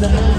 tonight.